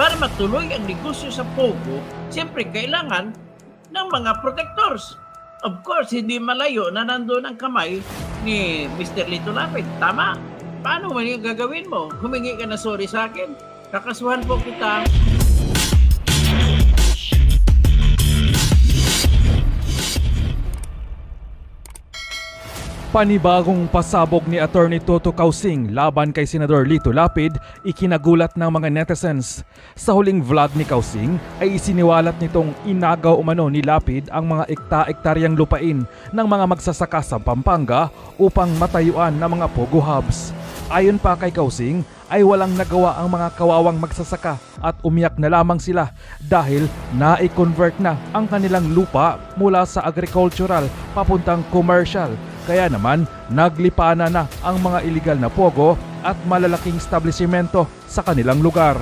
para matuloy ang negosyo sa Pogo, siyempre kailangan ng mga protectors. Of course, hindi malayo na nandoon ang kamay ni Mr. Lito Lapid. Tama. Paano man yung gagawin mo? Humingi ka na sorry sa akin. Kakasuhan po kita. Panibagong pasabog ni Attorney Toto Kausing laban kay Senador Lito Lapid ikinagulat ng mga netizens. Sa huling vlog ni Kausing ay isiniwalat nitong inagaw umano ni Lapid ang mga ekta-ektaryang lupain ng mga magsasaka sa Pampanga upang matayuan ng mga pogo hubs. Ayon pa kay Kausing ay walang nagawa ang mga kawawang magsasaka at umiyak na lamang sila dahil na-convert na ang kanilang lupa mula sa agricultural papuntang commercial kaya naman, naglipana na ang mga iligal na pogo at malalaking establishmento sa kanilang lugar.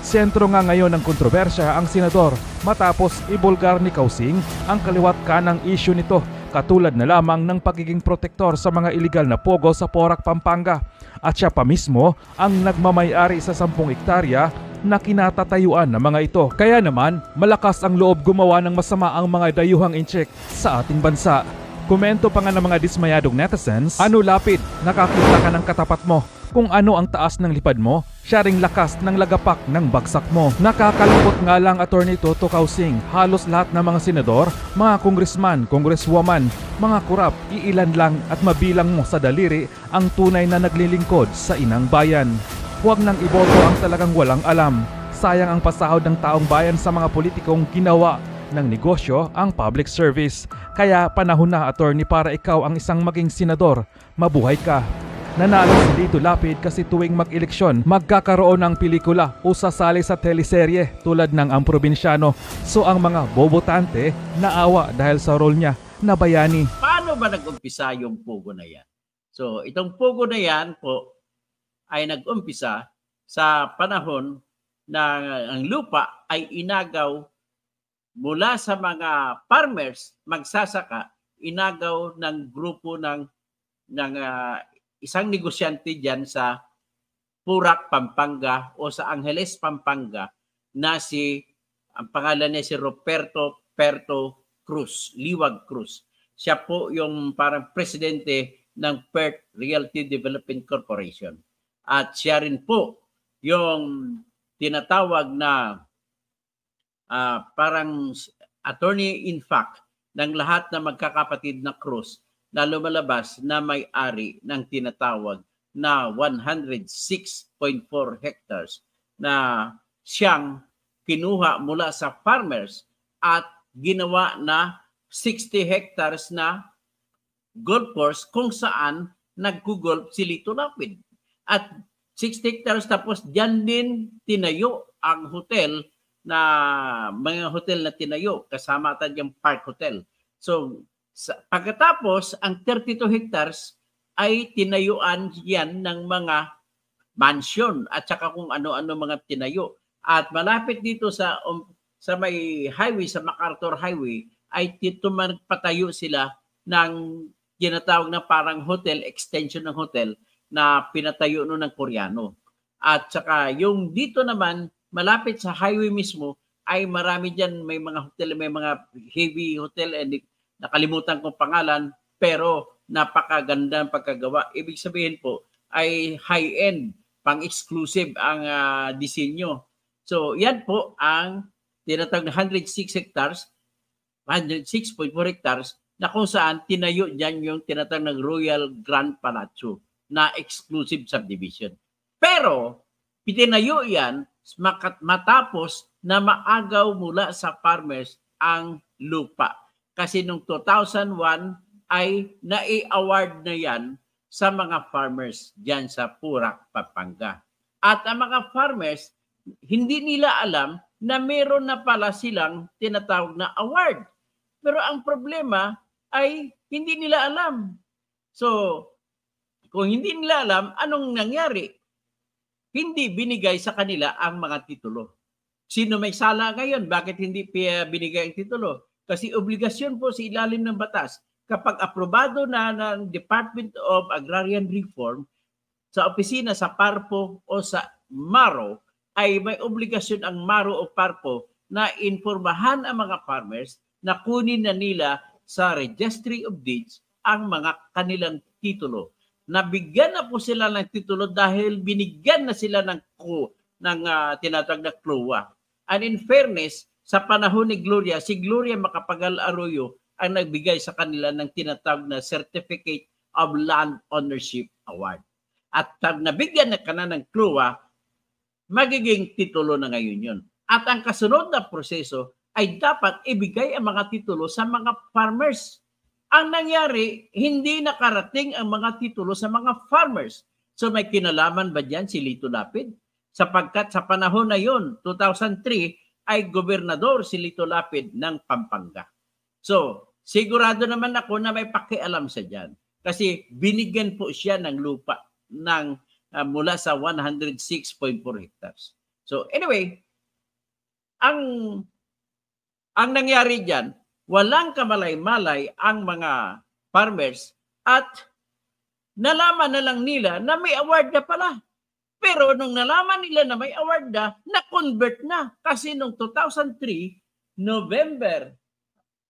Sentro nga ngayon ng kontrobersya ang senador matapos ibulgar ni Kausing ang kaliwat kanang issue nito katulad na lamang ng pagiging protektor sa mga iligal na pogo sa Porac, Pampanga. At siya pa mismo ang nagmamayari sa 10 hektarya na kinatatayuan ng mga ito. Kaya naman, malakas ang loob gumawa ng masama ang mga dayuhang incheck sa ating bansa. Komento pa nga ng mga dismayadong netizens, ano lapid, nakakita ka ng katapat mo. Kung ano ang taas ng lipad mo, siya ring lakas ng lagapak ng bagsak mo. Nakakalungkot nga lang Attorney Toto Kausing, halos lahat ng mga senador, mga congressman, congresswoman, mga kurap, iilan lang at mabilang mo sa daliri ang tunay na naglilingkod sa inang bayan. Huwag nang iboto ang talagang walang alam. Sayang ang pasahod ng taong bayan sa mga politikong ginawa ng negosyo ang public service. Kaya panahon na attorney para ikaw ang isang maging senador. Mabuhay ka. Nanalo si Lito Lapid kasi tuwing mag-eleksyon, magkakaroon ng pelikula o sasali sa teleserye tulad ng Ang Probinsyano. So ang mga bobotante naawa dahil sa role niya na bayani. Paano ba nag-umpisa yung pogo na yan? So itong pogo na yan po ay nag-umpisa sa panahon na ang lupa ay inagaw mula sa mga farmers magsasaka inagaw ng grupo ng ng uh, isang negosyante diyan sa Purak, Pampanga o sa Angeles, Pampanga na si ang pangalan niya si Roberto Perto Cruz, Liwag Cruz. Siya po yung parang presidente ng Perth Realty Development Corporation. At siya rin po yung tinatawag na uh, parang attorney in fact ng lahat na magkakapatid na Cruz na lumalabas na may-ari ng tinatawag na 106.4 hectares na siyang kinuha mula sa farmers at ginawa na 60 hectares na golf course kung saan nag-golf si Lito Lapid. At 60 hectares tapos diyan din tinayo ang hotel na mga hotel na tinayo kasama ata yung Park Hotel. So sa, pagkatapos ang 32 hectares ay tinayuan yan ng mga mansion at saka kung ano-ano mga tinayo. At malapit dito sa um, sa may highway sa MacArthur Highway ay dito patayo sila ng tinatawag na parang hotel extension ng hotel na pinatayo no ng Koreano. At saka yung dito naman malapit sa highway mismo ay marami diyan may mga hotel, may mga heavy hotel and nakalimutan kong pangalan pero napakaganda ang pagkagawa. Ibig sabihin po ay high-end, pang-exclusive ang uh, disenyo. So yan po ang tinatawag na 106 hectares, 106.4 hectares na kung saan tinayo diyan yung tinatawag ng Royal Grand Palazzo na exclusive subdivision. Pero pitinayo yan matapos na maagaw mula sa farmers ang lupa. Kasi nung 2001 ay nai-award na yan sa mga farmers diyan sa Purak, Pampanga. At ang mga farmers, hindi nila alam na meron na pala silang tinatawag na award. Pero ang problema ay hindi nila alam. So, kung hindi nila alam, anong nangyari? Hindi binigay sa kanila ang mga titulo. Sino may sala ngayon? Bakit hindi binigay ang titulo? Kasi obligasyon po sa ilalim ng batas kapag aprobado na ng Department of Agrarian Reform sa opisina sa Parpo o sa Maro ay may obligasyon ang Maro o Parco na informahan ang mga farmers na kunin na nila sa Registry of Deeds ang mga kanilang titulo. Nabigyan na po sila ng titulo dahil binigyan na sila ng ng uh, tinatawag na CLOA. And in fairness, sa panahon ni Gloria, si Gloria Macapagal Arroyo ang nagbigay sa kanila ng tinatawag na Certificate of Land Ownership Award. At pag nabigyan na ka na ng CLOA, magiging titulo na ngayon yun. At ang kasunod na proseso ay dapat ibigay ang mga titulo sa mga farmers. Ang nangyari, hindi nakarating ang mga titulo sa mga farmers. So may kinalaman ba dyan si Lito Lapid? Sapagkat sa panahon na yon, 2003, ay gobernador si Lito Lapid ng Pampanga. So, sigurado naman ako na may pakialam sa dyan. Kasi binigyan po siya ng lupa ng uh, mula sa 106.4 hectares. So anyway, ang ang nangyari diyan, walang kamalay-malay ang mga farmers at nalaman na lang nila na may award na pala. Pero nung nalaman nila na may award na, na-convert na. Kasi nung 2003, November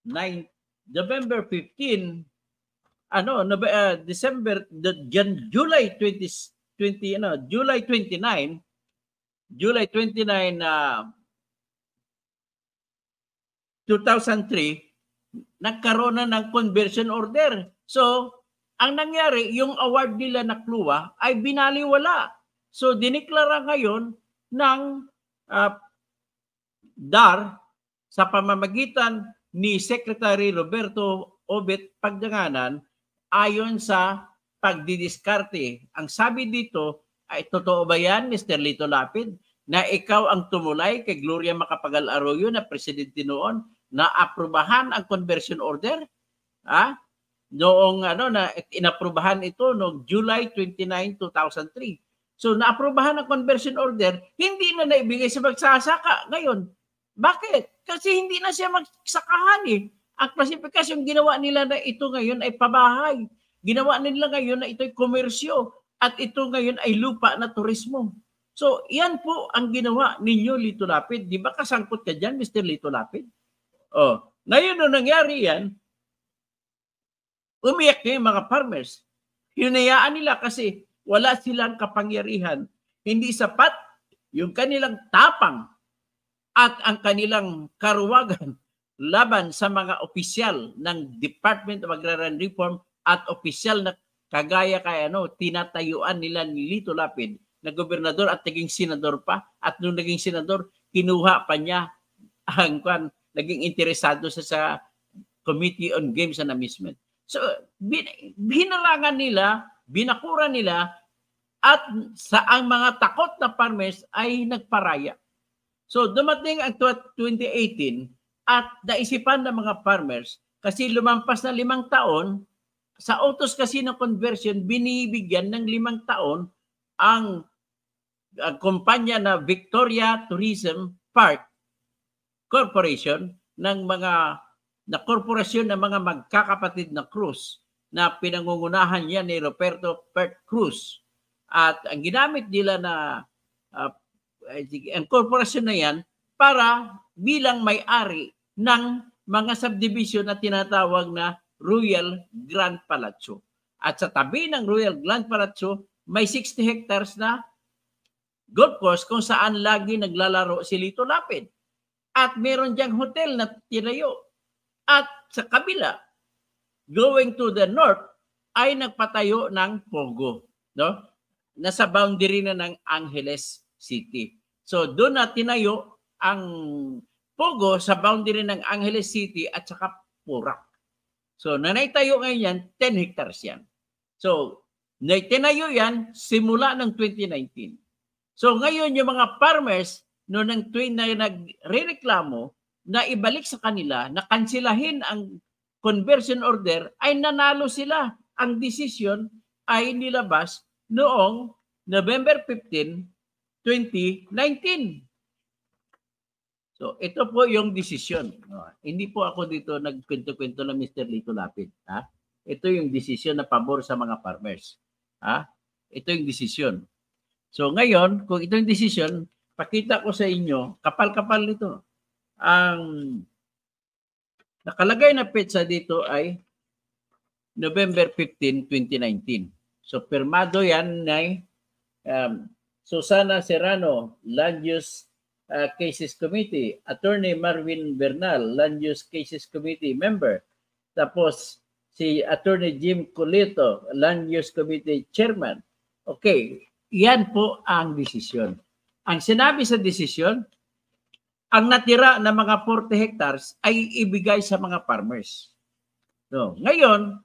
9, November 15, ano, no, uh, December, the, July 20, 20, ano, July 29, July 29, uh, 2003, nagkaroon na ng conversion order. So, ang nangyari, yung award nila na kluwa ay binaliwala. So, diniklara ngayon ng uh, DAR sa pamamagitan ni Secretary Roberto Obet Pagdanganan ayon sa pagdidiskarte. Ang sabi dito, ay totoo ba yan, Mr. Lito Lapid, na ikaw ang tumulay kay Gloria Macapagal Arroyo na presidente noon na aprubahan ang conversion order? Ha? Noong ano na inaprubahan ito noong July 29, 2003. So naaprubahan ang conversion order, hindi na naibigay sa magsasaka ngayon. Bakit? Kasi hindi na siya magsakahan eh. Ang klasifikasyon ginawa nila na ito ngayon ay pabahay. Ginawa nila ngayon na ito'y komersyo at ito ngayon ay lupa na turismo. So, yan po ang ginawa ninyo, Lito Lapid. Di ba kasangkot ka dyan, Mr. Lito Lapid? Oh, ngayon nung nangyari yan, umiyak yung mga farmers. Hinayaan nila kasi wala silang kapangyarihan. Hindi sapat yung kanilang tapang at ang kanilang karuwagan laban sa mga opisyal ng Department of Agrarian Reform at opisyal na kagaya kay ano tinatayuan nila ni Lito Lapid na gobernador at naging senador pa at nung naging senador kinuha pa niya ang kwan naging interesado sa sa Committee on Games and Amusement. So bin, binarangan nila, binakuran nila at sa ang mga takot na farmers ay nagparaya. So dumating ang 2018 at naisipan ng mga farmers kasi lumampas na limang taon, sa autos kasi ng conversion, binibigyan ng limang taon ang uh, kumpanya na Victoria Tourism Park Corporation ng mga na korporasyon ng mga magkakapatid na cruise na pinangungunahan niya ni Roberto Pert Cruz. At ang ginamit nila na uh, ang korporasyon na yan para bilang may-ari ng mga subdivision na tinatawag na Royal Grand Palazzo. At sa tabi ng Royal Grand Palazzo, may 60 hectares na golf course kung saan lagi naglalaro si Lito Lapid. At meron diyang hotel na tinayo. At sa kabila, going to the north, ay nagpatayo ng Pogo. No? Nasa boundary na ng Angeles City. So doon na tinayo ang Pogo sa boundary ng Angeles City at saka Purak. So, nanay tayo ngayon yan, 10 hectares yan. So, tinayo yan simula ng 2019. So, ngayon yung mga farmers no nang tuwing na nagrereklamo na ibalik sa kanila, na kansilahin ang conversion order, ay nanalo sila. Ang decision ay nilabas noong November 15, 2019. So, ito po yung desisyon. No? Hindi po ako dito nagkwento-kwento ng Mr. Lito Lapid. Ha? Ito yung desisyon na pabor sa mga farmers. Ha? Ito yung desisyon. So, ngayon, kung ito yung desisyon, pakita ko sa inyo, kapal-kapal nito. Ang nakalagay na petsa dito ay November 15, 2019. So, permado yan na um, Susana Serrano, Land Use uh, Cases Committee, Attorney Marvin Bernal, Land Use Cases Committee member. Tapos, si Attorney Jim Colito, Land Use Committee Chairman. Okay, yan po ang desisyon. Ang sinabi sa desisyon, ang natira na mga 40 hectares ay ibigay sa mga farmers. No. Ngayon,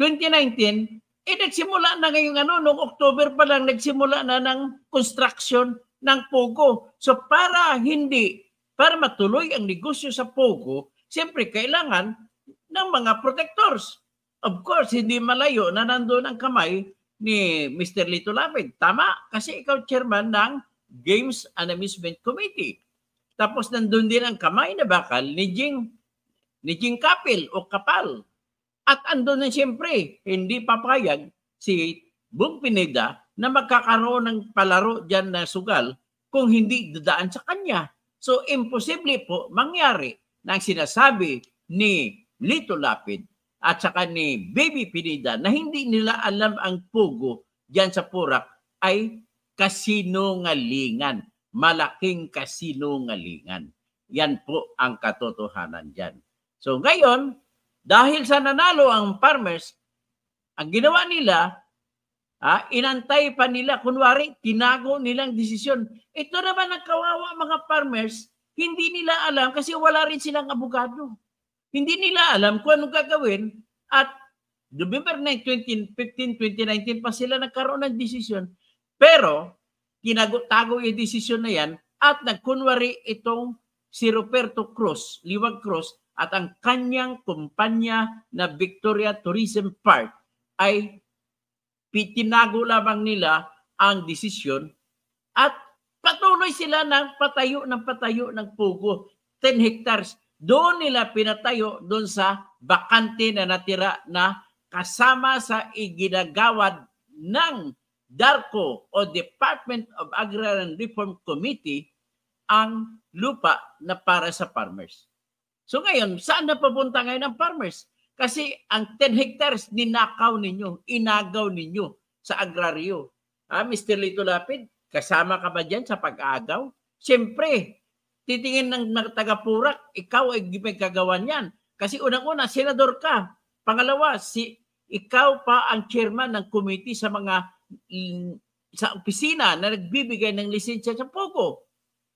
2019, eh nagsimula na ngayong ano, noong October pa lang nagsimula na ng construction ng Pogo. So para hindi, para matuloy ang negosyo sa Pogo, siyempre kailangan ng mga protectors. Of course, hindi malayo na nandoon ang kamay ni Mr. Lito Lapid. Tama, kasi ikaw chairman ng Games and Amusement Committee. Tapos nandun din ang kamay na bakal ni Jing, ni Jing Kapil o Kapal. At andun na siyempre, hindi papayag si Bung Pineda na magkakaroon ng palaro dyan na sugal kung hindi dadaan sa kanya. So, imposible po mangyari na ang sinasabi ni Lito Lapid at saka ni Baby Pineda na hindi nila alam ang pugo dyan sa Purak ay kasinungalingan. Malaking kasinungalingan. Yan po ang katotohanan dyan. So ngayon, dahil sa nanalo ang farmers, ang ginawa nila, ah, inantay pa nila, kunwari, tinago nilang desisyon. Ito naman ang kawawa mga farmers, hindi nila alam kasi wala rin silang abogado. Hindi nila alam kung anong gagawin at November 9, 2015, 2019 pa sila nagkaroon ng desisyon. Pero, kinago-tago yung desisyon na yan at nagkunwari itong si Roberto Cruz, Liwag Cruz, at ang kanyang kumpanya na Victoria Tourism Park ay pitinago lamang nila ang desisyon at patuloy sila ng patayo ng patayo ng pugo. 10 hectares doon nila pinatayo doon sa bakante na natira na kasama sa iginagawad ng DARCO o Department of Agrarian Reform Committee ang lupa na para sa farmers. So ngayon, saan na papunta ngayon ang farmers? Kasi ang 10 hectares ninakaw ninyo, inagaw ninyo sa agraryo. Ah, Mr. Lito Lapid, kasama ka ba dyan sa pag-agaw? Siyempre, titingin ng taga-purak, ikaw ay may kagawan yan. Kasi unang-una, senador ka. Pangalawa, si ikaw pa ang chairman ng committee sa mga sa opisina na nagbibigay ng lisensya sa Pogo.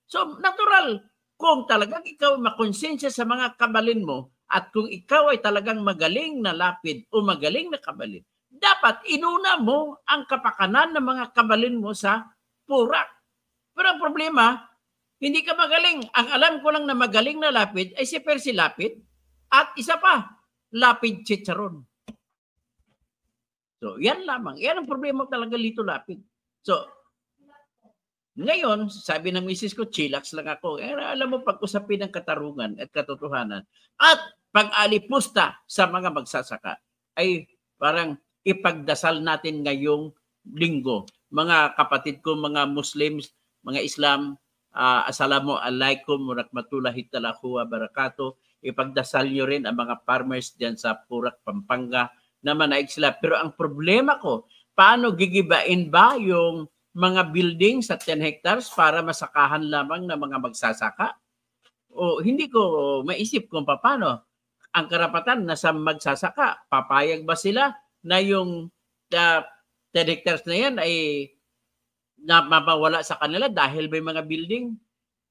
So, natural, kung talagang ikaw makonsensya sa mga kabalin mo at kung ikaw ay talagang magaling na lapid o magaling na kabalin, dapat inuna mo ang kapakanan ng mga kabalin mo sa purak. Pero ang problema, hindi ka magaling. Ang alam ko lang na magaling na lapid ay si Percy Lapid at isa pa, Lapid Chicharon. So, yan lamang. Yan ang problema talaga Lito Lapid. So, ngayon, sabi ng misis ko, chillax lang ako. Eh, alam mo, pag-usapin ng katarungan at katotohanan at pag-alipusta sa mga magsasaka ay parang ipagdasal natin ngayong linggo. Mga kapatid ko, mga Muslims, mga Islam, uh, asalamu alaikum warahmatullahi talahu wabarakatuh. Ipagdasal nyo rin ang mga farmers diyan sa Purak, Pampanga na manaig sila. Pero ang problema ko, paano gigibain ba yung mga building sa 10 hectares para masakahan lamang ng mga magsasaka? O hindi ko maisip kung paano. Ang karapatan na sa magsasaka, papayag ba sila na yung uh, 10 hectares na yan ay na sa kanila dahil may mga building.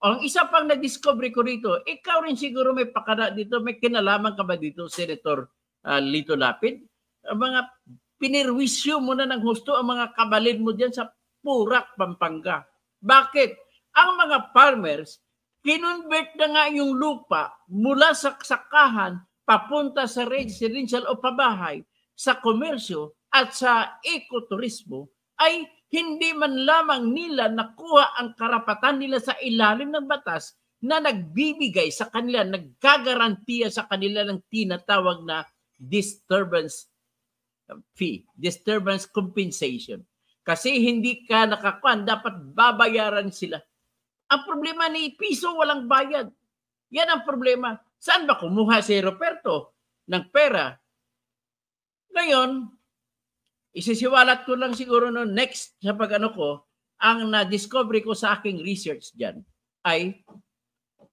Ang isa pang na-discover ko rito, ikaw rin siguro may pakana dito, may kinalaman ka ba dito, Senator uh, Lito Lapid? Ang mga pinirwisyo mo na ng husto ang mga kabalin mo diyan sa Purak, Pampanga. Bakit? Ang mga farmers, kinonvert na nga yung lupa mula sa sakahan papunta sa residential o pabahay, sa komersyo at sa ekoturismo ay hindi man lamang nila nakuha ang karapatan nila sa ilalim ng batas na nagbibigay sa kanila, nagkagarantiya sa kanila ng tinatawag na disturbance fee, disturbance compensation. Kasi hindi ka nakakuan, dapat babayaran sila. Ang problema ni piso walang bayad. Yan ang problema. Saan ba kumuha si Roberto ng pera? Ngayon, isisiwalat ko lang siguro no next sa pag-ano ko, ang na-discover ko sa aking research dyan ay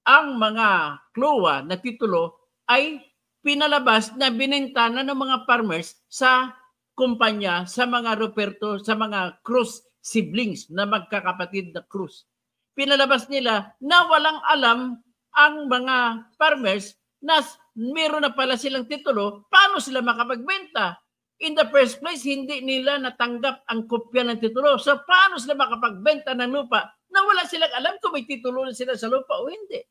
ang mga klowa na titulo ay pinalabas na binenta na ng mga farmers sa kumpanya, sa mga Roberto, sa mga Cruz siblings na magkakapatid na Cruz. Pinalabas nila na walang alam ang mga farmers na meron na pala silang titulo, paano sila makapagbenta? In the first place, hindi nila natanggap ang kopya ng titulo. So paano sila makapagbenta ng lupa na wala silang alam kung may titulo na sila sa lupa o hindi?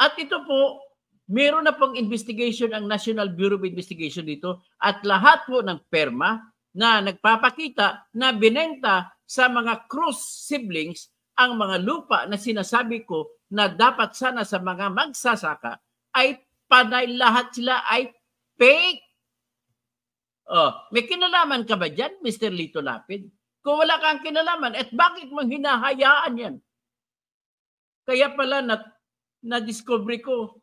At ito po, meron na pong investigation ang National Bureau of Investigation dito at lahat po ng perma na nagpapakita na binenta sa mga Cruz siblings ang mga lupa na sinasabi ko na dapat sana sa mga magsasaka ay panay lahat sila ay fake. Oh, may kinalaman ka ba dyan, Mr. Lito Lapid? Kung wala kang kinalaman, at bakit mo hinahayaan yan? Kaya pala na, na-discover ko,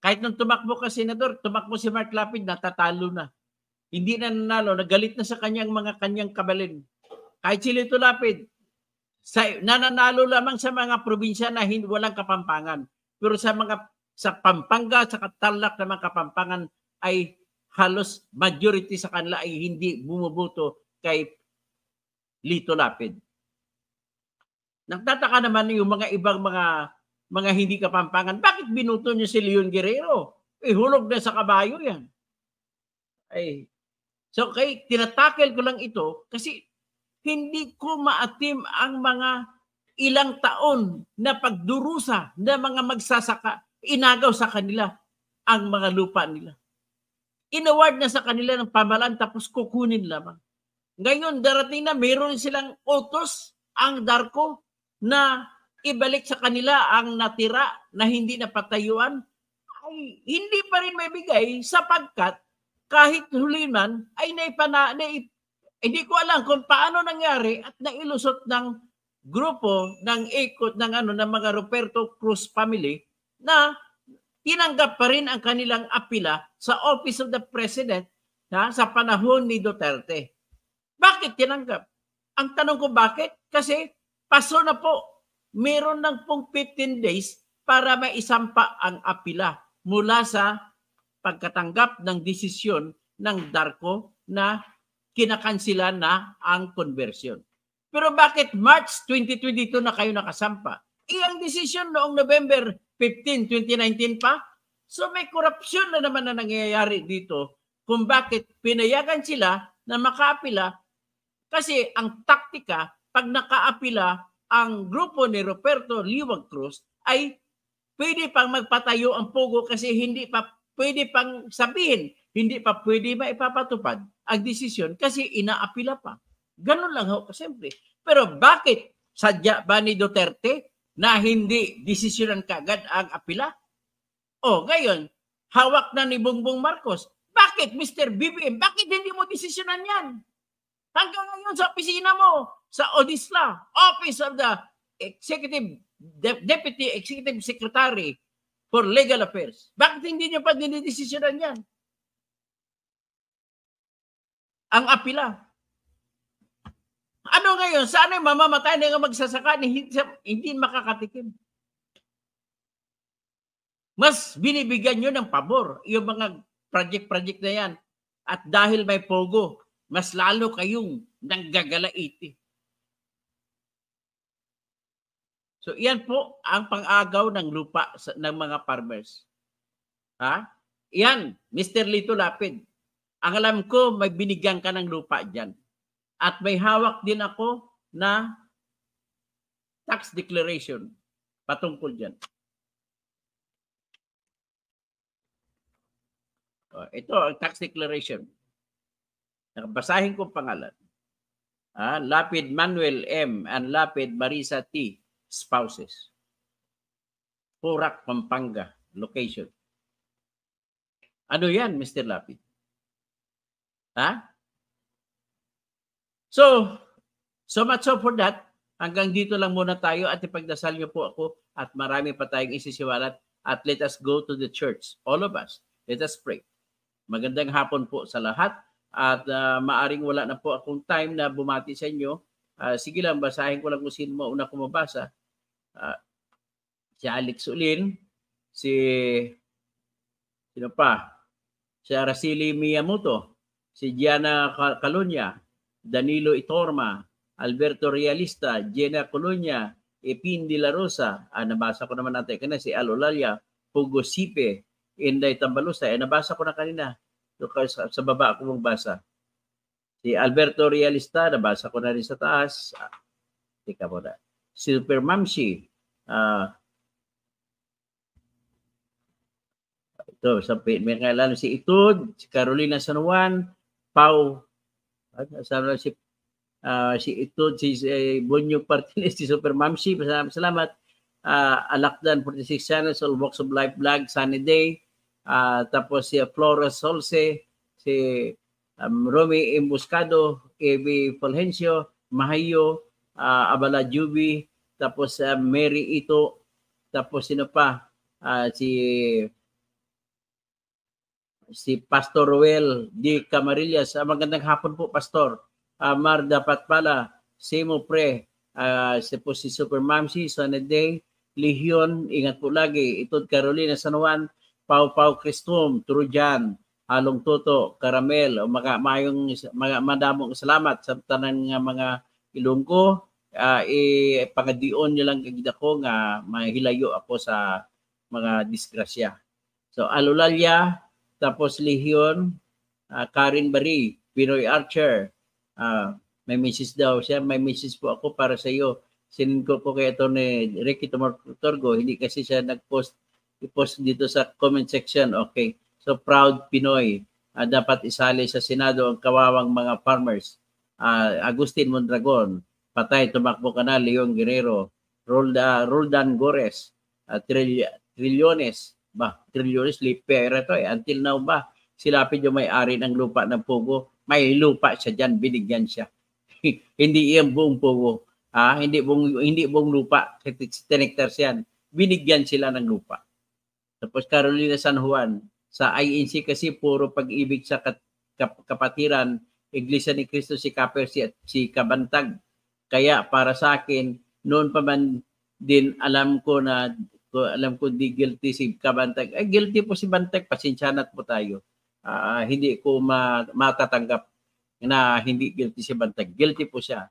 kahit nung tumakbo ka, Senador, tumakbo si Mark Lapid, natatalo na. Hindi na nanalo, nagalit na sa kanyang mga kanyang kabalin. Kahit si Lito Lapid, sa, nananalo lamang sa mga probinsya na hindi, walang kapampangan. Pero sa mga sa Pampanga, sa Tarlac na mga kapampangan ay halos majority sa kanila ay hindi bumuboto kay Lito Lapid. Nagtataka naman yung mga ibang mga mga hindi kapampangan, bakit binuto niyo si Leon Guerrero? Eh, hulog na sa kabayo yan. Ay, so kay tinatakel ko lang ito kasi hindi ko maatim ang mga ilang taon na pagdurusa na mga magsasaka, inagaw sa kanila ang mga lupa nila inaward na sa kanila ng pamalan tapos kukunin lamang. Ngayon, darating na mayroon silang utos ang Darko na ibalik sa kanila ang natira na hindi napatayuan ay hindi pa rin may bigay sapagkat kahit huli man ay naipana, naip, hindi ko alam kung paano nangyari at nailusot ng grupo ng ikot ng ano ng mga Roberto Cruz family na tinanggap pa rin ang kanilang apila sa Office of the President ha, sa panahon ni Duterte. Bakit tinanggap? Ang tanong ko bakit? Kasi paso na po. Meron ng pong 15 days para maisampa ang apila mula sa pagkatanggap ng desisyon ng Darko na kinakansila na ang conversion. Pero bakit March 2022 na kayo nakasampa? Iyang desisyon noong November 15, 2019 pa. So may korupsyon na naman na nangyayari dito kung bakit pinayagan sila na makaapila kasi ang taktika pag nakaapila ang grupo ni Roberto Liwag Cruz ay pwede pang magpatayo ang pogo kasi hindi pa pwede pang sabihin, hindi pa pwede maipapatupad ang desisyon kasi inaapila pa. Ganun lang ho, siyempre. Pero bakit sadya ba ni Duterte na hindi desisyonan kagad ang apila? O, ngayon, hawak na ni Bongbong Marcos. Bakit, Mr. BBM? Bakit hindi mo desisyonan yan? Hanggang ngayon sa opisina mo, sa ODISLA, Office of the Executive De- Deputy Executive Secretary for Legal Affairs. Bakit hindi niyo pa dinidesisyonan yan? Ang apila. Ano ngayon? Sana yung mamamatay na yung magsasaka hindi, hindi makakatikim. Mas binibigyan nyo ng pabor yung mga project-project na yan. At dahil may pogo, mas lalo kayong nanggagalaiti. So iyan po ang pang-agaw ng lupa sa, ng mga farmers. Ha? Iyan, Mr. Lito Lapid. Ang alam ko, may binigyan ka ng lupa dyan. At may hawak din ako na tax declaration patungkol dyan. Oh, ito ang tax declaration. Nakabasahin ko pangalan. Ah, Lapid Manuel M. and Lapid Marisa T. Spouses. Purak, Pampanga. Location. Ano yan, Mr. Lapid? Ha? So, so much so for that. Hanggang dito lang muna tayo at ipagdasal niyo po ako at marami pa tayong isisiwalat at let us go to the church. All of us. Let us pray. Magandang hapon po sa lahat at uh, maaring wala na po akong time na bumati sa inyo. Uh, sige lang, basahin ko lang kung sino una ko mabasa. Uh, si Alex Ulin, si sino pa? Si Araceli Miyamoto, si Gianna Calunya, Danilo Itorma, Alberto Realista, Jenna Colonia, Epin de la Rosa, ah, nabasa ko naman natin kanina, si Alolalia, Pugo Sipe, Inday Tambalusa, eh, nabasa ko na kanina. Sa, sa baba ako mong basa. Si Alberto Realista, nabasa ko na rin sa taas. Ah, tika mo na. Super Mamsi, ah, ito, sa may kailan si Itud, si Carolina San Juan, Pau, ano, si uh, si ito si uh, Bonyo Martinez si Super Mamsi. Salamat salamat. Uh, Alakdan 46 channels all walks of life vlog sunny day. Uh, tapos si Flora Solse si um, Romy Embuscado Evi Fulgencio Mahayo uh, Abala Juby tapos uh, Mary Ito tapos sino pa uh, si si Pastor Roel D. Camarillas. Magandang hapon po, Pastor uh, dapat pala, Simo Pre, uh, si po si Super Mamsi, Day, Legion, ingat po lagi, Itod Carolina San Juan, Pau Pau Cristum, Trujan, Halong Toto, Caramel, mga mayong mga madamong salamat sa tanan nga mga ilungko. Uh, eh, pangadion nyo lang kagida ko nga mahilayo ako sa mga disgrasya. So Alulalya, tapos Legion, uh, Karin Bari, Pinoy Archer, uh, may message daw siya, may message po ako para sa iyo. Sinin ko po kay ito ni Ricky Torgo, hindi kasi siya nag-post i-post dito sa comment section. Okay. So proud Pinoy. Uh, dapat isali sa Senado ang kawawang mga farmers. Uh, Agustin Mondragon, patay, tumakbo ka na, Leon Guerrero, Rolda, Roldan Gores, uh, Trill, Trillones, ba, Trillones, pera to eh. Until now ba, silapid yung may-ari ng lupa ng Pugo may lupa siya diyan, binigyan siya. hindi iyan buong pugo. Ah, hindi buong hindi buong lupa, 10 hectares yan. Binigyan sila ng lupa. Tapos Carolina San Juan, sa INC kasi puro pag-ibig sa kat, kap, kapatiran, Iglesia ni Cristo si Kapersi at si Kabantag. Kaya para sa akin, noon pa man din alam ko na alam ko di guilty si Kabantag. Ay, guilty po si Bantag, pasensyanat po tayo uh, hindi ko ma- matatanggap na hindi guilty si Bantag. Guilty po siya.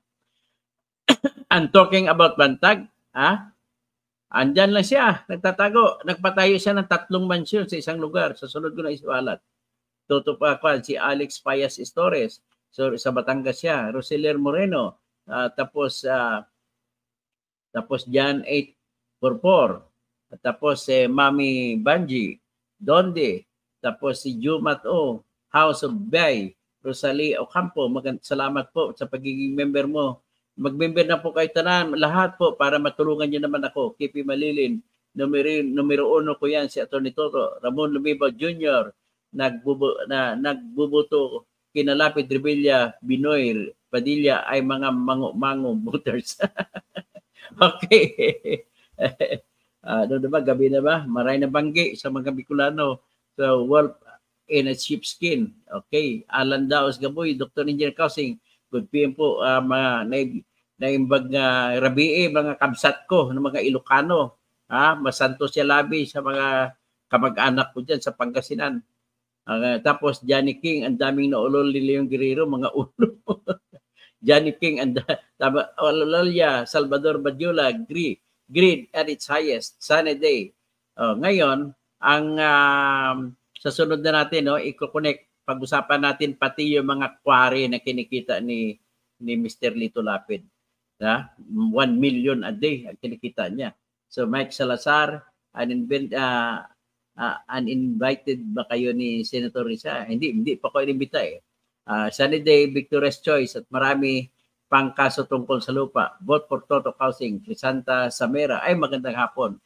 And talking about Bantag, ah, andyan lang siya, nagtatago. Nagpatayo siya ng tatlong mansyon sa isang lugar. Sa sunod ko na isualat. Tutupakan si Alex Payas Estores. So, sa Batangas siya. Roselier Moreno. Uh, tapos, uh, tapos Jan 8 Porpor. Tapos si eh, Mami Banji. Donde. Tapos si Jumat O, House of Bay, Rosalie Ocampo, magand- salamat po sa pagiging member mo. Mag-member na po kayo tanan, lahat po para matulungan niyo naman ako. Kipi Malilin, numero, numero uno ko yan, si Atty. Toto, Ramon Lumiba Jr., nagbubu, na, nagbubuto kinalapit Revilla, Binoy, Padilla ay mga mango-mango voters. okay. ano uh, ba, gabi na ba? Maray na banggi sa mga Bicolano So, wolf in a sheepskin. Okay. Alan Daos Gaboy, Dr. Engineer Kausing. Good PM po. Uh, mga na, naimbag nga uh, rabi mga kabsat ko ng mga Ilocano. Ha? Masanto siya labi sa mga kamag-anak ko dyan sa Pangasinan. Uh, tapos Johnny King, ang daming naulol ni Leon Guerrero, mga ulo. Johnny King, and tama, Olalia, Salvador Badiola, greed, greed at its highest, sunny day. Uh, ngayon, ang uh, sa sunod na natin no i-connect pag-usapan natin pati yung mga quarry na kinikita ni ni Mr. Lito Lapid. Na 1 million a day ang kinikita niya. So Mike Salazar, uninvent, uh, uh, uninvited ba kayo ni Senator Risa? Hindi, hindi pa ko inimbita eh. Uh, sunny day, Victoria's Choice at marami pang kaso tungkol sa lupa. Vote for Toto Housing, Crisanta Samera. Ay, magandang hapon.